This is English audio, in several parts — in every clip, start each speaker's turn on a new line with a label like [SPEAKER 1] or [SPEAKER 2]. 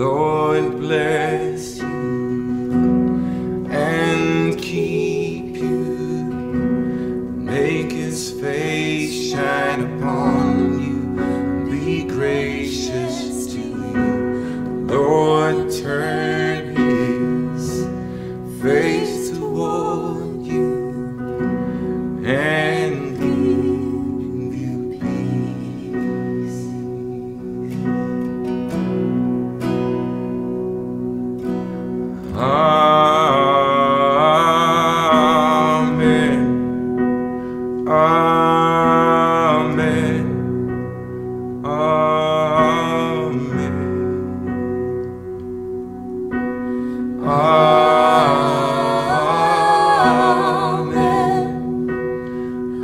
[SPEAKER 1] Lord bless you and keep you. Make his face shine upon you. Be gracious to you. Lord, turn.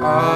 [SPEAKER 2] I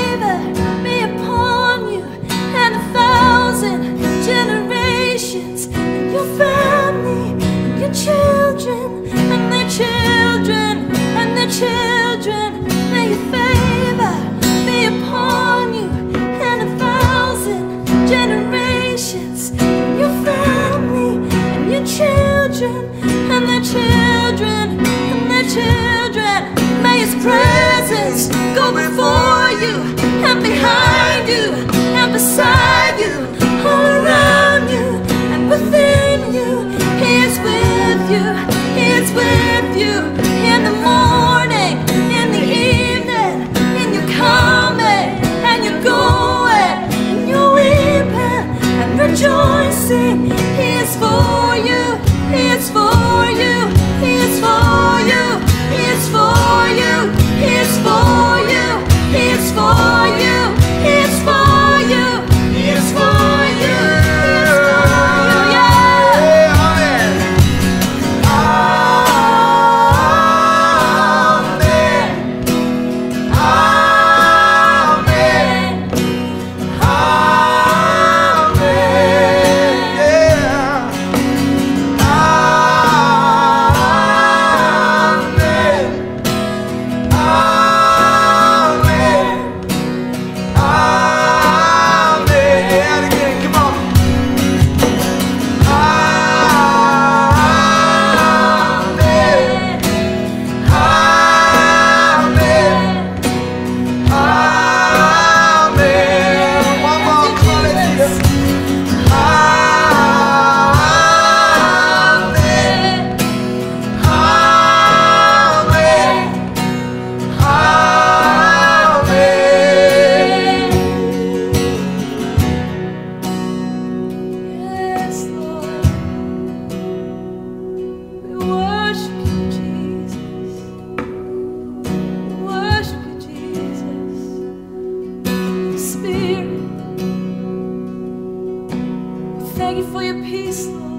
[SPEAKER 2] for your peace, Lord.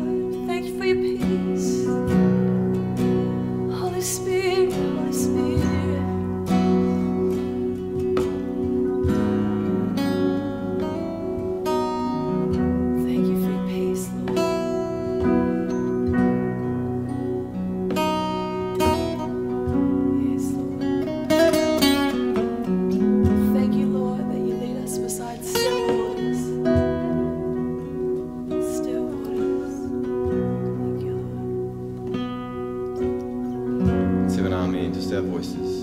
[SPEAKER 1] Just their voices.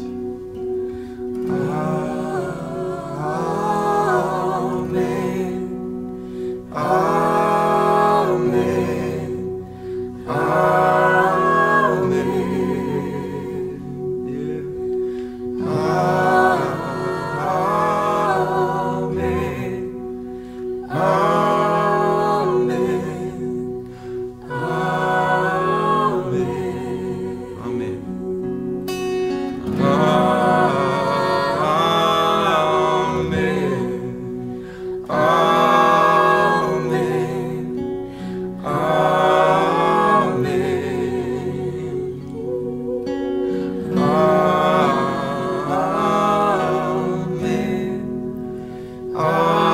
[SPEAKER 3] Oh.